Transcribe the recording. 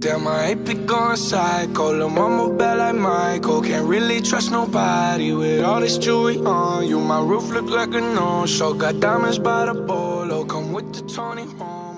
Damn, I ain't be going psycho. Lil' mama bad like Michael. Can't really trust nobody with all this jewelry on you. My roof look like a no-show. Got diamonds by the bolo. Come with the Tony home.